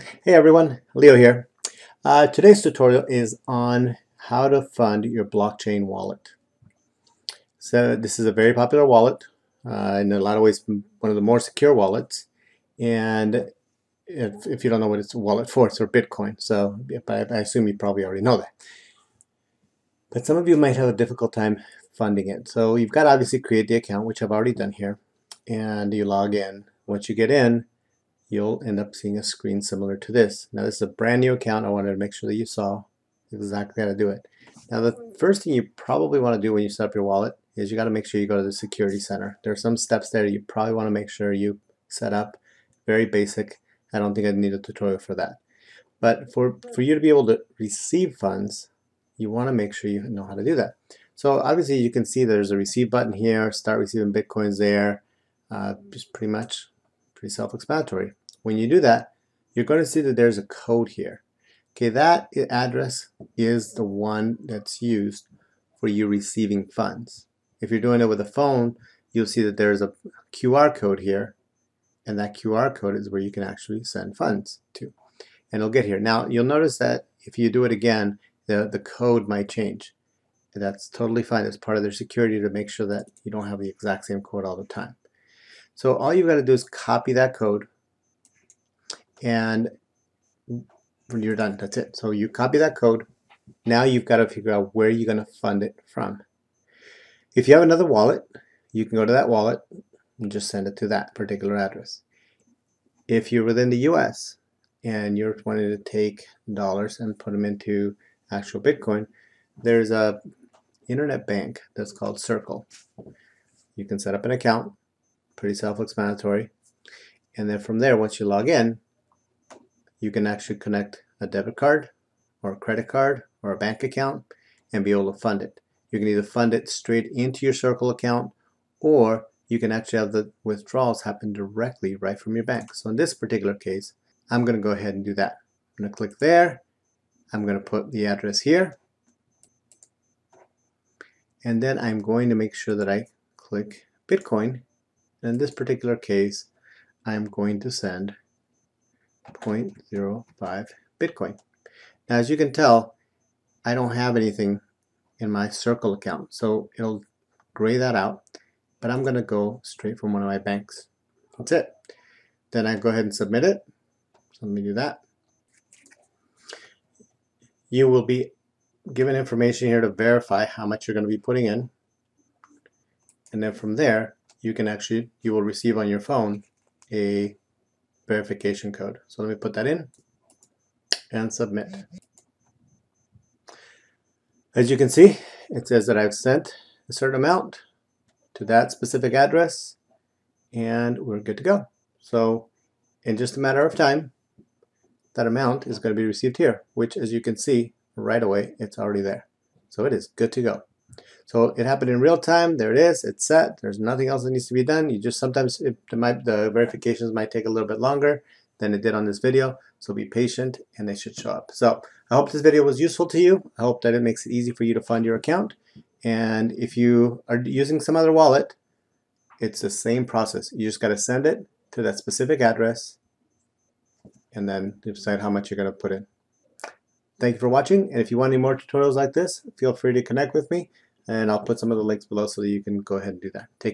Hey everyone, Leo here. Uh, today's tutorial is on how to fund your blockchain wallet. So this is a very popular wallet, uh, in a lot of ways one of the more secure wallets. And if, if you don't know what it's a wallet for, it's for Bitcoin. So I, I assume you probably already know that. But some of you might have a difficult time funding it. So you've got to obviously create the account, which I've already done here. And you log in. Once you get in, you'll end up seeing a screen similar to this. Now this is a brand new account. I wanted to make sure that you saw exactly how to do it. Now the first thing you probably want to do when you set up your wallet is you got to make sure you go to the security center. There are some steps there you probably want to make sure you set up. Very basic. I don't think I need a tutorial for that. But for, for you to be able to receive funds, you want to make sure you know how to do that. So obviously you can see there's a receive button here, start receiving bitcoins there, uh, just pretty much pretty self-explanatory. When you do that, you're going to see that there's a code here. Okay, that address is the one that's used for you receiving funds. If you're doing it with a phone, you'll see that there's a QR code here, and that QR code is where you can actually send funds to. And it'll get here. Now, you'll notice that if you do it again, the, the code might change. And that's totally fine. It's part of their security to make sure that you don't have the exact same code all the time. So all you've got to do is copy that code and when you're done, that's it. So you copy that code. Now you've got to figure out where you're going to fund it from. If you have another wallet, you can go to that wallet and just send it to that particular address. If you're within the US and you're wanting to take dollars and put them into actual Bitcoin, there's a internet bank that's called Circle. You can set up an account, pretty self-explanatory. And then from there, once you log in, you can actually connect a debit card or a credit card or a bank account and be able to fund it. You can either fund it straight into your Circle account or you can actually have the withdrawals happen directly right from your bank. So in this particular case, I'm going to go ahead and do that. I'm going to click there. I'm going to put the address here. And then I'm going to make sure that I click Bitcoin. In this particular case, I'm going to send 0.05 Bitcoin. Now as you can tell, I don't have anything in my Circle account, so it'll gray that out, but I'm going to go straight from one of my banks. That's it. Then I go ahead and submit it. So let me do that. You will be given information here to verify how much you're going to be putting in. And then from there, you can actually, you will receive on your phone a verification code. So let me put that in and submit. As you can see, it says that I've sent a certain amount to that specific address and we're good to go. So in just a matter of time, that amount is going to be received here, which as you can see right away, it's already there. So it is good to go. So it happened in real time. There it is. It's set. There's nothing else that needs to be done. You just sometimes it, might, the verifications might take a little bit longer than it did on this video. So be patient and they should show up. So I hope this video was useful to you. I hope that it makes it easy for you to find your account. And if you are using some other wallet, it's the same process. You just got to send it to that specific address and then decide how much you're going to put in. Thank you for watching. And if you want any more tutorials like this, feel free to connect with me and I'll put some of the links below so that you can go ahead and do that. Take